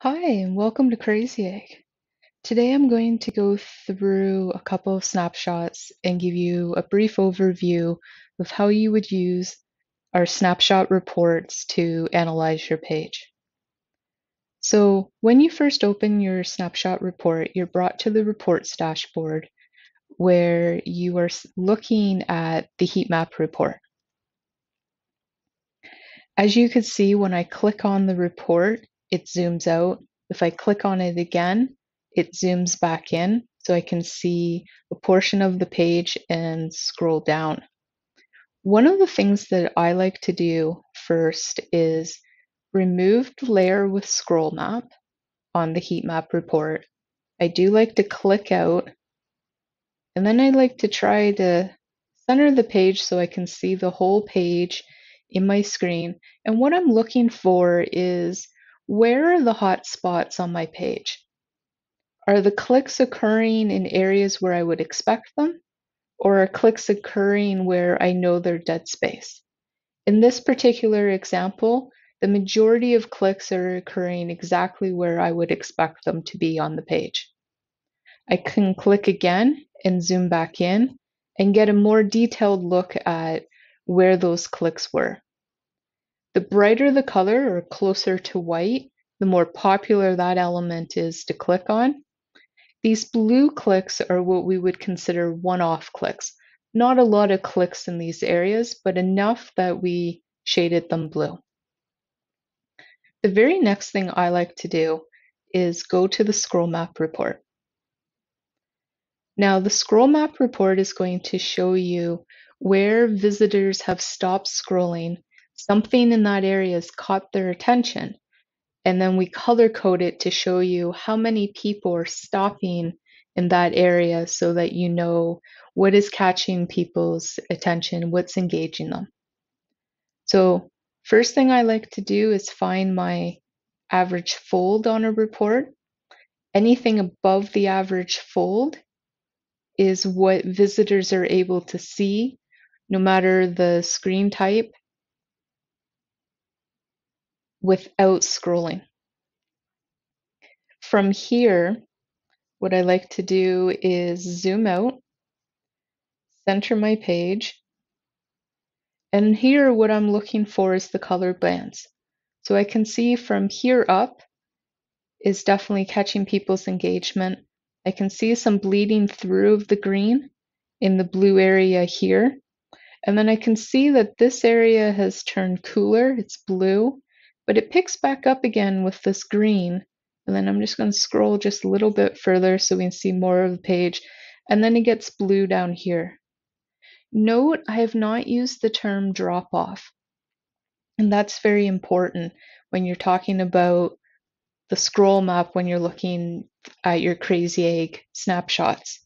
Hi, and welcome to Crazy Egg. Today I'm going to go through a couple of snapshots and give you a brief overview of how you would use our snapshot reports to analyze your page. So when you first open your snapshot report, you're brought to the reports dashboard where you are looking at the heat map report. As you can see, when I click on the report, it zooms out. If I click on it again, it zooms back in so I can see a portion of the page and scroll down. One of the things that I like to do first is remove the layer with scroll map on the heat map report. I do like to click out and then I like to try to center the page so I can see the whole page in my screen. And what I'm looking for is where are the hot spots on my page? Are the clicks occurring in areas where I would expect them? Or are clicks occurring where I know they're dead space? In this particular example, the majority of clicks are occurring exactly where I would expect them to be on the page. I can click again and zoom back in and get a more detailed look at where those clicks were. The brighter the color or closer to white, the more popular that element is to click on. These blue clicks are what we would consider one-off clicks. Not a lot of clicks in these areas, but enough that we shaded them blue. The very next thing I like to do is go to the scroll map report. Now the scroll map report is going to show you where visitors have stopped scrolling, something in that area has caught their attention, and then we color code it to show you how many people are stopping in that area so that you know what is catching people's attention, what's engaging them. So first thing I like to do is find my average fold on a report. Anything above the average fold is what visitors are able to see, no matter the screen type, without scrolling. From here, what I like to do is zoom out, center my page, and here what I'm looking for is the color bands. So I can see from here up is definitely catching people's engagement. I can see some bleeding through of the green in the blue area here. And then I can see that this area has turned cooler, it's blue, but it picks back up again with this green. And then I'm just going to scroll just a little bit further so we can see more of the page. And then it gets blue down here. Note I have not used the term drop off. And that's very important when you're talking about the scroll map when you're looking at your crazy egg snapshots.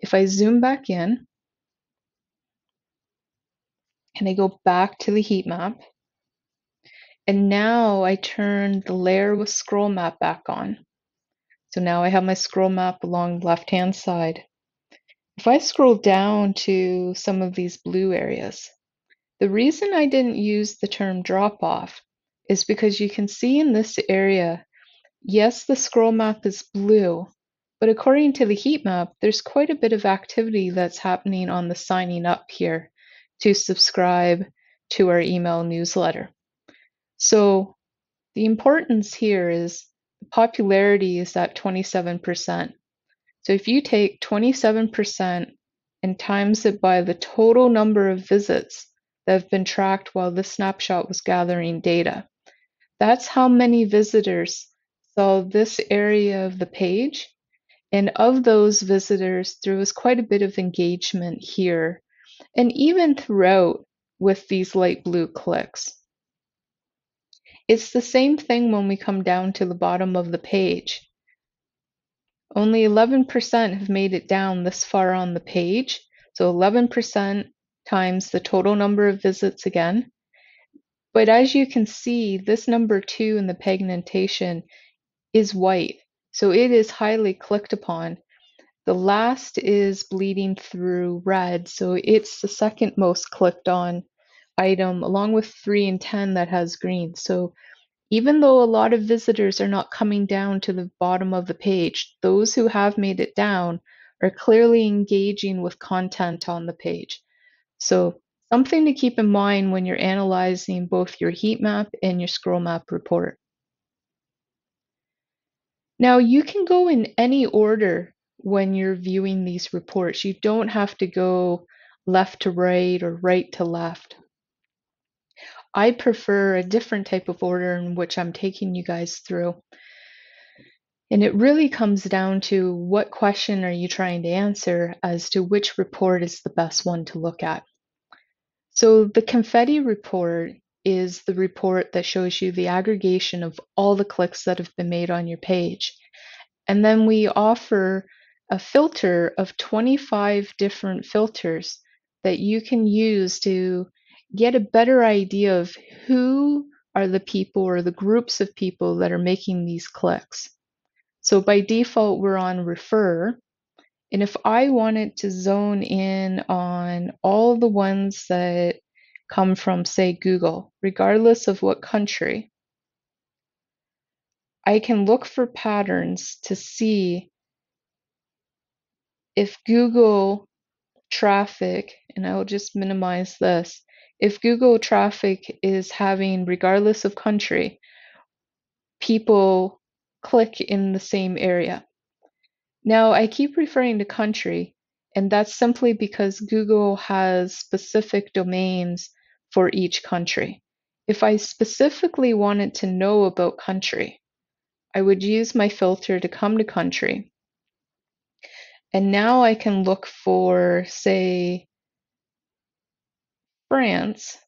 If I zoom back in and I go back to the heat map, and now I turn the layer with scroll map back on. So now I have my scroll map along the left hand side. If I scroll down to some of these blue areas, the reason I didn't use the term drop off is because you can see in this area Yes, the scroll map is blue, but according to the heat map, there's quite a bit of activity that's happening on the signing up here to subscribe to our email newsletter. So the importance here is the popularity is at 27%. So if you take 27% and times it by the total number of visits that have been tracked while this snapshot was gathering data, that's how many visitors saw this area of the page. And of those visitors, there was quite a bit of engagement here, and even throughout with these light blue clicks. It's the same thing when we come down to the bottom of the page. Only 11% have made it down this far on the page, so 11% times the total number of visits again. But as you can see, this number two in the pagination is white, so it is highly clicked upon. The last is bleeding through red, so it's the second most clicked on item, along with 3 and 10 that has green. So Even though a lot of visitors are not coming down to the bottom of the page, those who have made it down are clearly engaging with content on the page. So something to keep in mind when you're analyzing both your heat map and your scroll map report. Now you can go in any order when you're viewing these reports. You don't have to go left to right or right to left. I prefer a different type of order in which I'm taking you guys through. And it really comes down to what question are you trying to answer as to which report is the best one to look at. So the confetti report is the report that shows you the aggregation of all the clicks that have been made on your page. And then we offer a filter of 25 different filters that you can use to get a better idea of who are the people or the groups of people that are making these clicks. So by default, we're on refer. And if I wanted to zone in on all the ones that come from, say, Google, regardless of what country, I can look for patterns to see if Google traffic, and I will just minimize this, if Google traffic is having, regardless of country, people click in the same area. Now, I keep referring to country, and that's simply because Google has specific domains for each country. If I specifically wanted to know about country, I would use my filter to come to country. And now I can look for, say, France.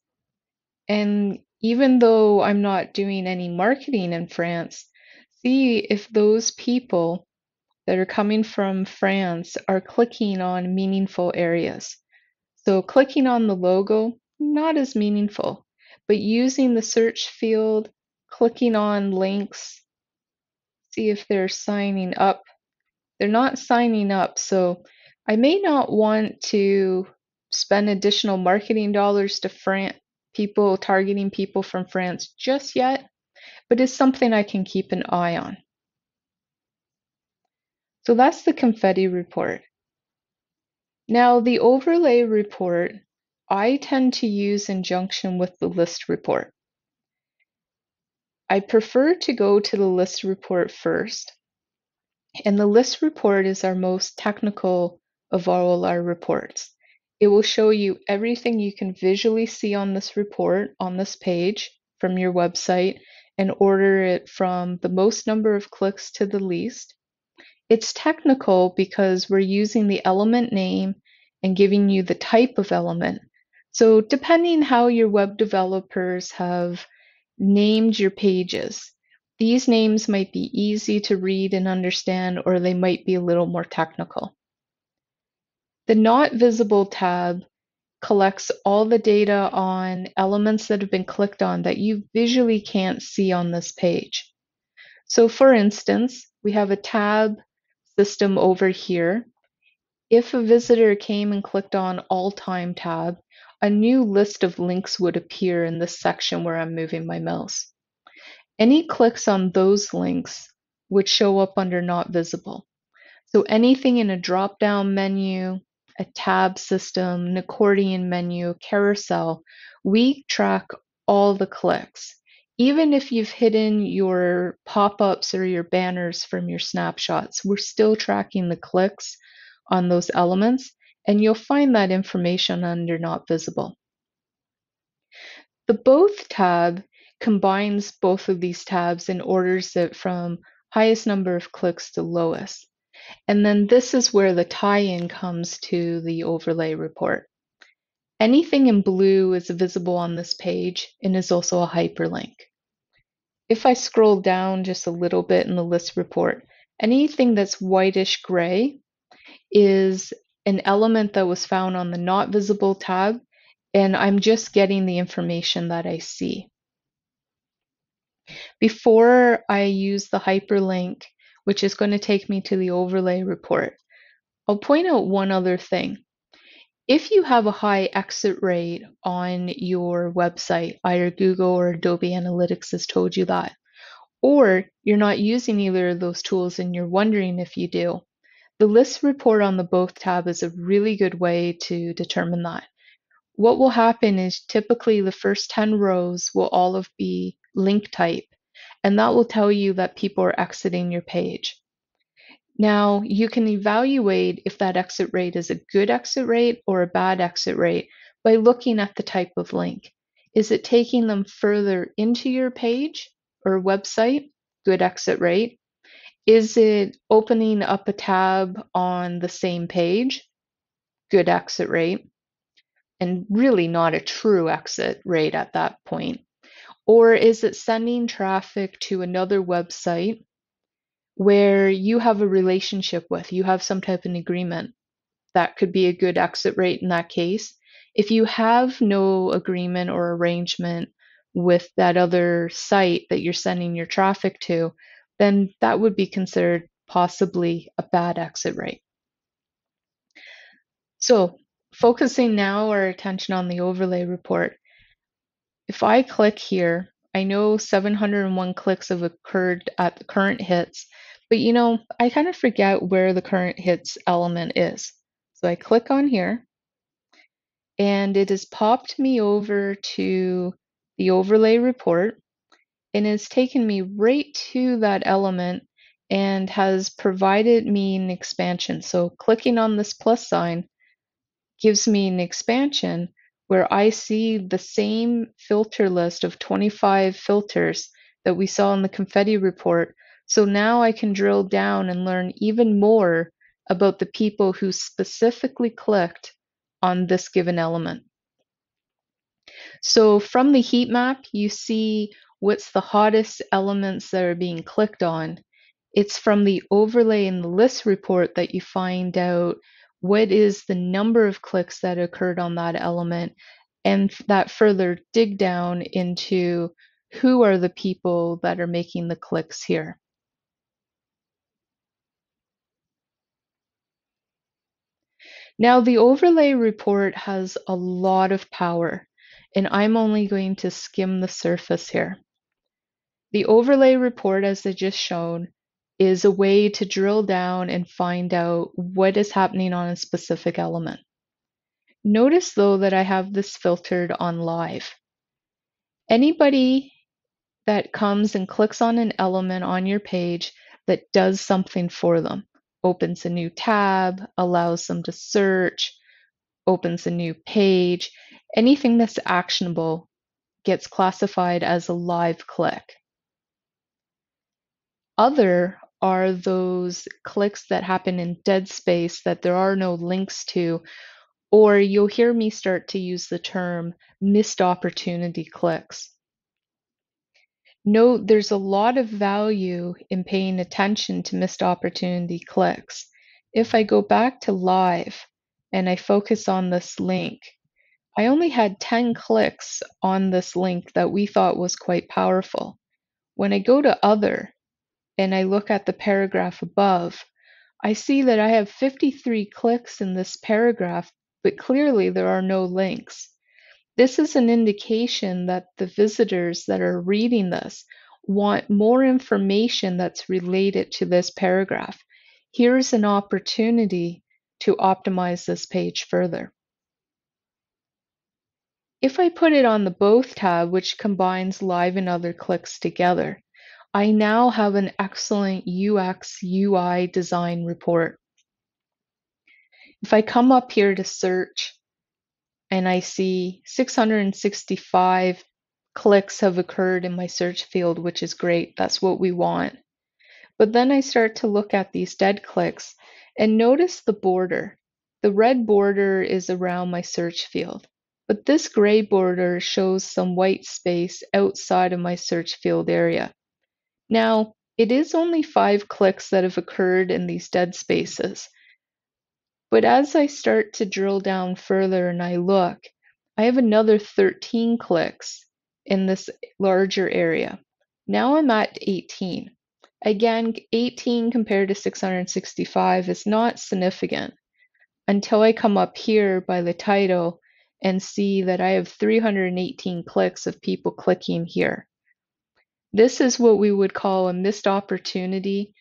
And even though I'm not doing any marketing in France, see if those people that are coming from France are clicking on meaningful areas. So clicking on the logo, not as meaningful, but using the search field, clicking on links, see if they're signing up. They're not signing up, so I may not want to spend additional marketing dollars to France people targeting people from France just yet, but it's something I can keep an eye on. So that's the confetti report. Now the overlay report, I tend to use in junction with the list report. I prefer to go to the list report first. And the list report is our most technical of all our reports. It will show you everything you can visually see on this report on this page from your website and order it from the most number of clicks to the least. It's technical because we're using the element name and giving you the type of element. So depending how your web developers have named your pages, these names might be easy to read and understand or they might be a little more technical. The Not Visible tab collects all the data on elements that have been clicked on that you visually can't see on this page. So for instance, we have a tab system over here. If a visitor came and clicked on All Time tab, a new list of links would appear in this section where I'm moving my mouse. Any clicks on those links would show up under Not Visible. So anything in a drop-down menu, a tab system, an accordion menu, carousel, we track all the clicks. Even if you've hidden your pop-ups or your banners from your snapshots, we're still tracking the clicks on those elements, and you'll find that information under Not Visible. The Both tab combines both of these tabs and orders it from highest number of clicks to lowest. And then this is where the tie-in comes to the overlay report. Anything in blue is visible on this page and is also a hyperlink. If I scroll down just a little bit in the list report, anything that's whitish gray is an element that was found on the not visible tab, and I'm just getting the information that I see. Before I use the hyperlink which is going to take me to the overlay report. I'll point out one other thing. If you have a high exit rate on your website, either Google or Adobe Analytics has told you that, or you're not using either of those tools and you're wondering if you do, the list report on the both tab is a really good way to determine that. What will happen is typically the first 10 rows will all of be link type, and that will tell you that people are exiting your page. Now, you can evaluate if that exit rate is a good exit rate or a bad exit rate by looking at the type of link. Is it taking them further into your page or website? Good exit rate. Is it opening up a tab on the same page? Good exit rate. And really not a true exit rate at that point. Or is it sending traffic to another website where you have a relationship with, you have some type of agreement. That could be a good exit rate in that case. If you have no agreement or arrangement with that other site that you're sending your traffic to, then that would be considered possibly a bad exit rate. So, focusing now our attention on the overlay report. If I click here, I know 701 clicks have occurred at the current hits, but you know, I kind of forget where the current hits element is. So I click on here and it has popped me over to the overlay report and it's taken me right to that element and has provided me an expansion. So clicking on this plus sign gives me an expansion where I see the same filter list of 25 filters that we saw in the confetti report so now I can drill down and learn even more about the people who specifically clicked on this given element. So from the heat map, you see what's the hottest elements that are being clicked on. It's from the overlay in the list report that you find out what is the number of clicks that occurred on that element and that further dig down into who are the people that are making the clicks here. Now, the overlay report has a lot of power, and I'm only going to skim the surface here. The overlay report, as I just shown, is a way to drill down and find out what is happening on a specific element. Notice though that I have this filtered on live. Anybody that comes and clicks on an element on your page that does something for them opens a new tab, allows them to search, opens a new page. Anything that's actionable gets classified as a live click. Other are those clicks that happen in dead space that there are no links to, or you'll hear me start to use the term missed opportunity clicks. Note there's a lot of value in paying attention to missed opportunity clicks. If I go back to live and I focus on this link, I only had 10 clicks on this link that we thought was quite powerful. When I go to other and I look at the paragraph above, I see that I have 53 clicks in this paragraph, but clearly there are no links. This is an indication that the visitors that are reading this want more information that's related to this paragraph. Here's an opportunity to optimize this page further. If I put it on the Both tab, which combines live and other clicks together, I now have an excellent UX UI design report. If I come up here to search, and I see 665 clicks have occurred in my search field, which is great. That's what we want. But then I start to look at these dead clicks and notice the border. The red border is around my search field, but this gray border shows some white space outside of my search field area. Now, it is only five clicks that have occurred in these dead spaces, but as I start to drill down further and I look, I have another 13 clicks in this larger area. Now I'm at 18. Again, 18 compared to 665 is not significant. until I come up here by the title and see that I have 318 clicks of people clicking here. This is what we would call a missed opportunity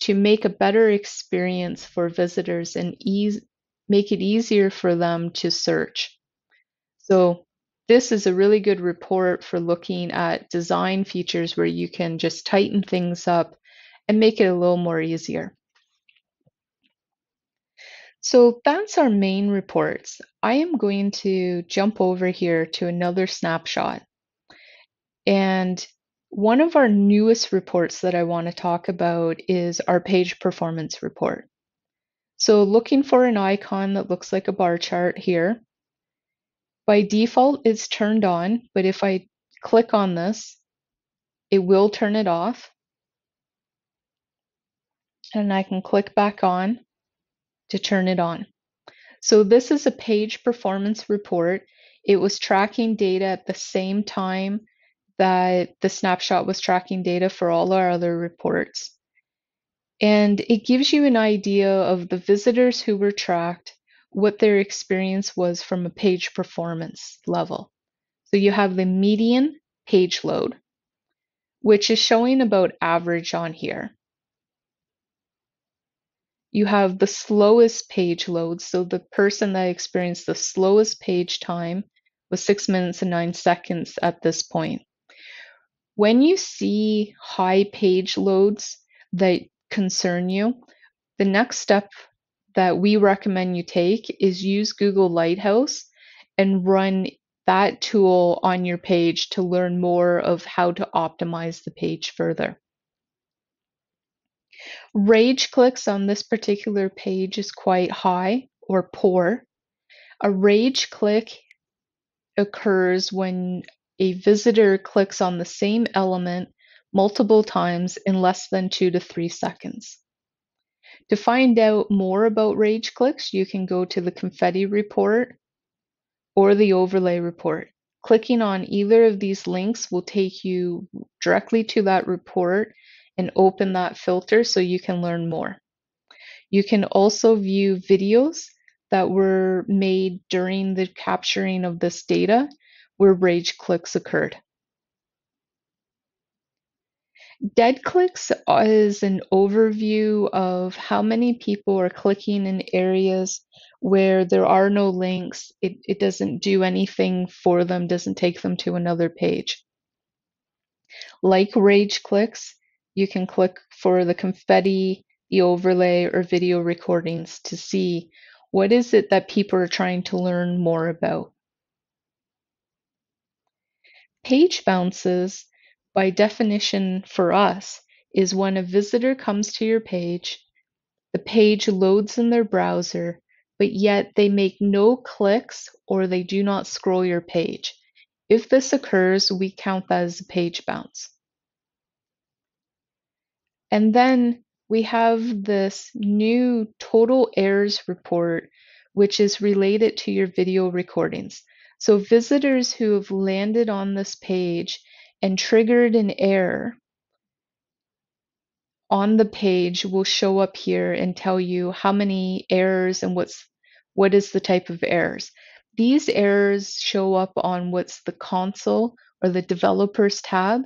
to make a better experience for visitors and ease, make it easier for them to search. So this is a really good report for looking at design features where you can just tighten things up and make it a little more easier. So that's our main reports. I am going to jump over here to another snapshot. And one of our newest reports that I want to talk about is our page performance report. So looking for an icon that looks like a bar chart here. By default, it's turned on, but if I click on this, it will turn it off. And I can click back on to turn it on. So this is a page performance report. It was tracking data at the same time that the snapshot was tracking data for all our other reports. And it gives you an idea of the visitors who were tracked, what their experience was from a page performance level. So you have the median page load, which is showing about average on here. You have the slowest page load. So the person that experienced the slowest page time was six minutes and nine seconds at this point. When you see high page loads that concern you, the next step that we recommend you take is use Google Lighthouse and run that tool on your page to learn more of how to optimize the page further. Rage clicks on this particular page is quite high or poor. A rage click occurs when a visitor clicks on the same element multiple times in less than two to three seconds. To find out more about rage clicks, you can go to the confetti report or the overlay report. Clicking on either of these links will take you directly to that report and open that filter so you can learn more. You can also view videos that were made during the capturing of this data where rage clicks occurred. Dead clicks is an overview of how many people are clicking in areas where there are no links. It, it doesn't do anything for them, doesn't take them to another page. Like rage clicks, you can click for the confetti, the overlay, or video recordings to see what is it that people are trying to learn more about. Page bounces, by definition for us, is when a visitor comes to your page, the page loads in their browser, but yet they make no clicks or they do not scroll your page. If this occurs, we count that as a page bounce. And then we have this new total errors report, which is related to your video recordings. So visitors who have landed on this page and triggered an error on the page will show up here and tell you how many errors and what's what is the type of errors. These errors show up on what's the console or the developers tab.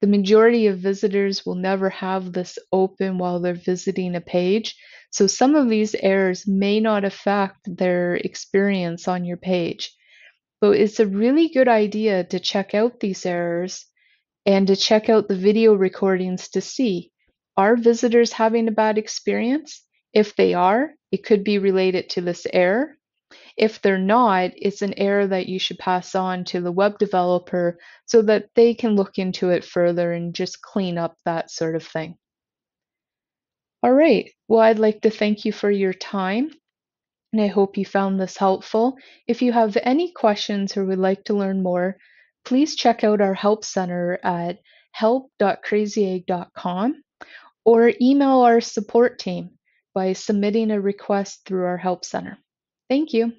The majority of visitors will never have this open while they're visiting a page. So some of these errors may not affect their experience on your page. But it's a really good idea to check out these errors and to check out the video recordings to see are visitors having a bad experience? If they are, it could be related to this error. If they're not, it's an error that you should pass on to the web developer so that they can look into it further and just clean up that sort of thing. All right, well, I'd like to thank you for your time I hope you found this helpful. If you have any questions or would like to learn more, please check out our Help Center at help.crazyegg.com or email our support team by submitting a request through our Help Center. Thank you.